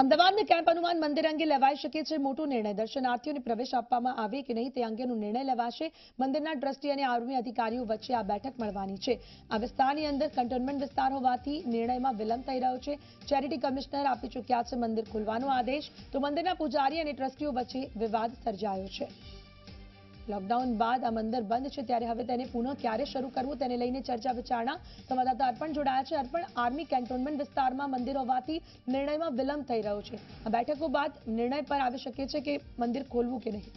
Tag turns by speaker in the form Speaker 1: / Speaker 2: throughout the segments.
Speaker 1: અમદાવાદના કેમ્પ હનુમાન મંદિર અંગે લેવાઈ શકે છે મોટો નિર્ણય. દર્શનાર્થીઓને પ્રવેશ આપવામાં આવે કે નહીં તે અંગેનો નિર્ણય લેવાશે. મંદિરના ટ્રસ્ટી અને આર્મી અધિકારીઓ વચ્ચે આ બેઠક મળવાની છે. આ વિસ્તારની અંદર કન્ટેનમેન્ટ વિસ્તાર હોવાથી નિર્ણયમાં વિલંબ થઈ રહ્યો છે. ચેરિટી કમિશનર આપી ચૂક્યા છે મંદિર ખોલવાનો આદેશ. તો મંદિરના પૂજારી અને ટ્રસ્ટીઓ વચ્ચે વિવાદ સર્જાયો છે. લોકડાઉન બાદ આ મંદિર બંધ છે ત્યારે હવે તેને પુનઃ ક્યારે શરૂ કરવું તેને લઈને ચર્ચા વિચારણા સંવાદદાતા અર્પણ જોડાયા છે. અર્પણ, આર્મી કેન્ટોનમેન્ટ વિસ્તારમાં મંદિર હોવાથી નિર્ણયમાં વિલંબ થઈ રહ્યો છે. આ બેઠકો બાદ નિર્ણય પર આવી શકે છે કે મંદિર ખોલવું કે નહીં.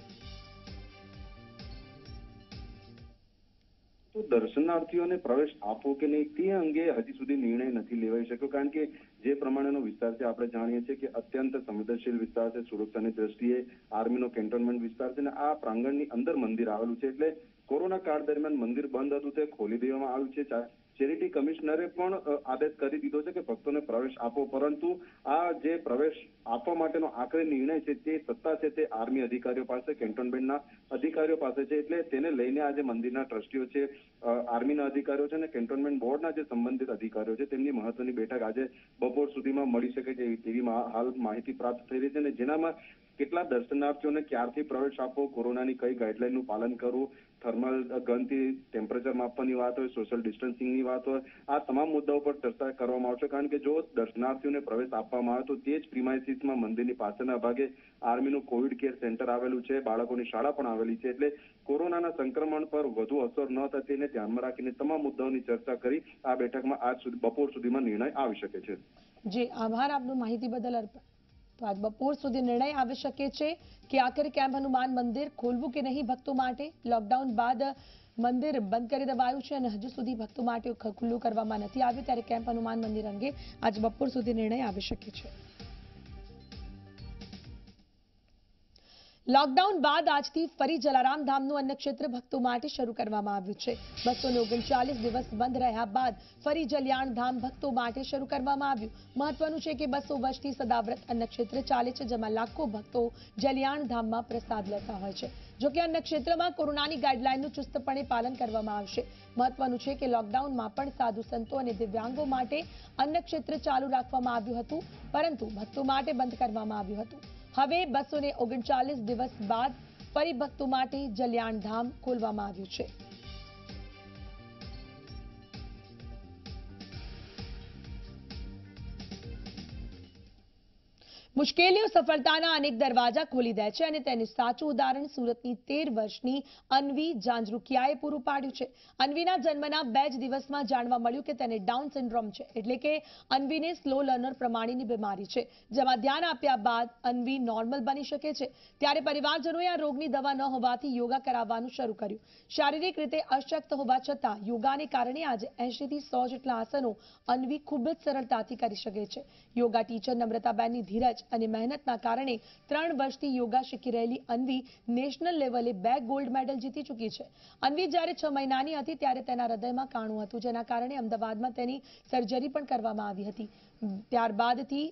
Speaker 2: તો દર્શનાર્થીઓને પ્રવેશ આપવો કે નહીં તે અંગે હજી સુધી નિર્ણય નથી લેવાઈ શક્યો, કારણ કે જે પ્રમાણેનો વિસ્તાર છે આપણે જાણીએ છીએ કે અત્યંત સંવેદનશીલ વિસ્તાર છે, સુરક્ષાની દ્રષ્ટિએ આર્મીનો કેન્ટોનમેન્ટ વિસ્તાર છે અને આ પ્રાંગણની અંદર મંદિર આવેલું છે. એટલે કોરોના કાળ દરમિયાન મંદિર બંધ હતું તે ખોલી દેવામાં આવ્યું છે. ચેરિટી કમિશનરે પણ આદેશ કરી દીધો છે કે ભક્તોને પ્રવેશ આપો. પરંતુ આ જે પ્રવેશ આપવા માટેનો આખરી નિર્ણય છે તે સત્તા છે તે આર્મી અધિકારીઓ પાસે, કેન્ટોનમેન્ટના અધિકારીઓ પાસે છે. એટલે તેને લઈને આજે મંદિરના ટ્રસ્ટીઓ છે આર્મીના અધિકારીઓ છે અને કેન્ટોનમેન્ટ બોર્ડના જે સંબંધિત અધિકારીઓ છે, તેમની મહત્વની બેઠક આજે બપોર સુધીમાં મળી શકે છે તેવી હાલ માહિતી પ્રાપ્ત થઈ રહી છે અને જેનામાં કેટલા દર્શનાર્થીઓને ક્યારથી પ્રવેશ આપવો, કોરોનાની કઈ ગાઈડલાઈનનું પાલન કરવું થર્મલ ગનથી ટેમ્પરેચર માપવાની વાત હોય સોશિયલ ડિસ્ટન્સિંગની વાત હોય, આ તમામ મુદ્દાઓ પર ચર્ચા કરવામાં આવશે. કારણ કે જો દર્શનાર્થીઓને પ્રવેશ આપવામાં આવે તો તે જ પ્રિમાઇસીસમાં મંદિરની પાછળના ભાગે આર્મીનું કોવિડ કેર સેન્ટર આવેલું છે, બાળકોની શાળા પણ આવેલી છે. એટલે કોરોનાના સંક્રમણ પર વધુ અસર ન થાય તેને ધ્યાનમાં રાખીને તમામ મુદ્દાઓની ચર્ચા કરી આ બેઠકમાં આજ સુધી બપોર સુધીમાં નિર્ણય આવી શકે છે.
Speaker 1: જી, આભાર આપનો માહિતી બદલ અર્પણ તો આજ બપોર સુધી નિર્ણય આવી શકે છે કે આખરે કેમ્પ હનુમાન મંદિર ખોલવું કે નહીં ભક્તો માટે? લોકડાઉન બાદ મંદિર બંધ કરી દેવાયું છે અને હજુ સુધી ભક્તો માટે ખુલ્લું કરવામાં નથી આવ્યું, ત્યારે કેમ્પ હનુમાન મંદિર અંગે આજ બપોર સુધી નિર્ણય આવી શકે છે. લોકડાઉન બાદ આજથી ફરી જલારામ ધામનું અન્નક્ષેત્ર ભક્તો માટે શરૂ કરવામાં આવ્યું છે. બસો ઓગણચાલીસ દિવસ બંધ રહ્યા બાદ ફરી જલિયાણ ધામ ભક્તો માટે શરૂ કરવામાં આવ્યું. મહત્વનું છે કે બસો વર્ષથી સદાવ્રત અન્નક્ષેત્ર ચાલે છે, જેમાં લાખો ભક્તો જલિયાણ ધામમાં પ્રસાદ લેતા હોય છે. જોકે અન્નક્ષેત્રમાં કોરોનાની ગાઈડલાઈનનું ચુસ્તપણે પાલન કરવામાં આવશે. મહત્વનું છે કે લોકડાઉનમાં પણ સાધુ સંતો અને દિવ્યાંગો માટે અન્નક્ષેત્ર ચાલુ રાખવામાં આવ્યું હતું, પરંતુ ભક્તો માટે બંધ કરવામાં આવ્યું હતું. હવે બસોને ઓગણચાલીસ દિવસ બાદ ફરી ભક્તો માટે જલિયાણ ખોલવામાં આવ્યું છે. મુશ્કેલીઓ, સફળતાના અનેક દરવાજા ખોલી દે છે અને તેનું સાચું ઉદાહરણ સુરતની તેર વર્ષની અન્વી જાંજરૂકિયાએ પૂરું પાડ્યું છે. અન્વીના જન્મના બે જ દિવસમાં જાણવા મળ્યું કે તેને ડાઉન સિન્ડ્રોમ છે, એટલે કે અન્વીને સ્લો લર્નર પ્રમાણેની બીમારી છે. જેમાં ધ્યાન આપ્યા બાદ અન્વી નોર્મલ બની શકે છે. ત્યારે પરિવારજનોએ આ રોગની દવા ન હોવાથી યોગા કરાવવાનું શરૂ કર્યું. શારીરિક રીતે અશક્ત હોવા છતાં યોગાને કારણે આજે 80 થી સો જેટલા આસનો અન્વી ખૂબ જ સરળતાથી કરી શકે છે. યોગા ટીચર નમ્રતાબેનની ધીરજ અને મહેનતના કારણે ત્રણ વર્ષથી યોગા શીખી રહેલી અન્વી નેશનલ લેવલે બે ગોલ્ડ મેડલ જીતી ચૂકી છે. અન્વી જ્યારે છ મહિનાની હતી ત્યારે તેના હૃદયમાં કાણું હતું, જેના કારણે અમદાવાદમાં તેની સર્જરી પણ કરવામાં આવી હતી. ત્યારબાદથી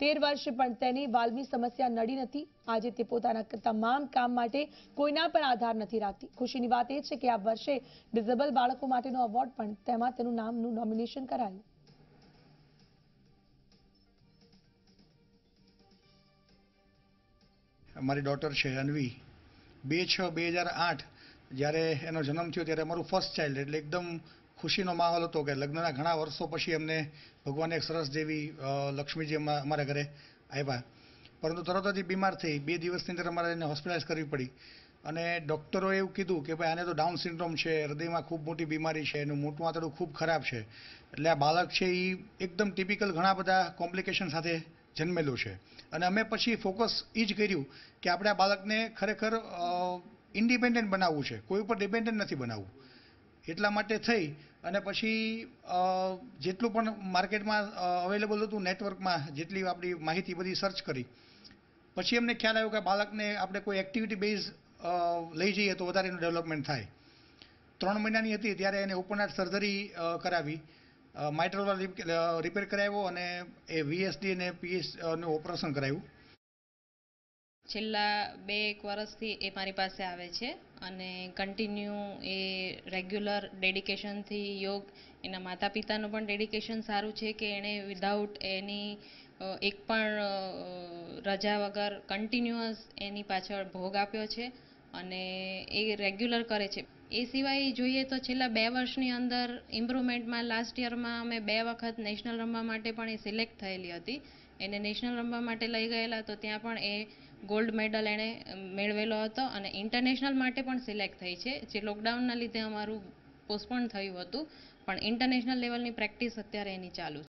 Speaker 1: તેર વર્ષે પણ તેને વાલ્વની સમસ્યા નડી નથી. આજે તે પોતાના તમામ કામ માટે કોઈના પર આધાર નથી રાખતી. ખુશીની વાત એ છે કે આ વર્ષે ડિઝેબલ બાળકો માટેનો એવોર્ડ પણ તેમાં તેનું નામનું નોમિનેશન કરાયું.
Speaker 3: મારી ડોટર છે અન્વી બે છ, બે હજાર આઠ, જ્યારે એનો જન્મ થયો ત્યારે અમારું ફર્સ્ટ ચાઇલ્ડ એટલે એકદમ ખુશીનો માહોલ હતો કે લગ્નના ઘણા વર્ષો પછી અમને ભગવાને એક સરસ દેવી લક્ષ્મીજી અમા- અમારા ઘરે આવ્યા પરંતુ તરત જ બીમાર થઈ. બે દિવસની અંદર અમારે એને હોસ્પિટલાઇઝ કરવી પડી. અને ડૉક્ટરોએ એવું કીધું કે ભાઈ આને તો ડાઉન સિન્ડ્રોમ છે, હૃદયમાં ખૂબ મોટી બીમારી છે, એનું મોટું આંતરડું ખૂબ ખરાબ છે. એટલે આ બાળક છે એ એકદમ ટિપિકલ ઘણા બધા કોમ્પ્લિકેશન સાથે જન્મેલું છે. અને અમે પછી ફોકસ એ જ કર્યું કે આપણે આ બાળકને ખરેખર ઇન્ડિપેન્ડન્ટ બનાવવું છે. કોઈ ઉપર ડિપેન્ડન્ટ નથી બનાવવું. એટલા માટે થઈ અને પછી જેટલું પણ માર્કેટમાં અવેલેબલ હતું, નેટવર્કમાં જેટલી આપણી માહિતી બધી સર્ચ કરી. પછી અમને ખ્યાલ આવ્યો કે બાળકને આપણે કોઈ એક્ટિવિટી બેઝ લઈ જઈએ તો વધારે એનું ડેવલપમેન્ટ થાય. ત્રણ મહિનાની હતી ત્યારે એને ઓપન હાર્ટ સર્જરી કરાવી. માઇટ્રોલ રિપેર કરાવ્યો અને એ વીએસડી અને પીએસનું ઓપરેશન કરાવ્યું.
Speaker 4: છેલ્લા બે એક વર્ષથી એ મારી પાસે આવે છે અને કન્ટિન્યુ એ રેગ્યુલર ડેડિકેશનથી યોગ, એના માતા પિતાનું પણ ડેડિકેશન સારું છે કે એણે વિધાઉટ એની એક પણ રજા વગર કન્ટિન્યુઅસ એની પાછળ ભોગ આપ્યો છે અને એ રેગ્યુલર કરે છે. એ સિવાય જોઈએ તો છેલ્લા બે વર્ષની અંદર ઇમ્પ્રુવમેન્ટમાં લાસ્ટ યરમાં અમે બે વખત નેશનલ રમવા માટે પણ એ સિલેક્ટ થયેલી હતી. એને નેશનલ રમવા માટે લઈ ગયેલા તો ત્યાં પણ એ ગોલ્ડ મેડલ એણે મેળવેલો હતો અને ઇન્ટરનેશનલ માટે પણ સિલેક્ટ થઈ છે. જે લોકડાઉનના લીધે અમારું પોસ્ટપોન થયું હતું. પણ ઇન્ટરનેશનલ લેવલની પ્રેક્ટિસ અત્યારે એની ચાલુ છે.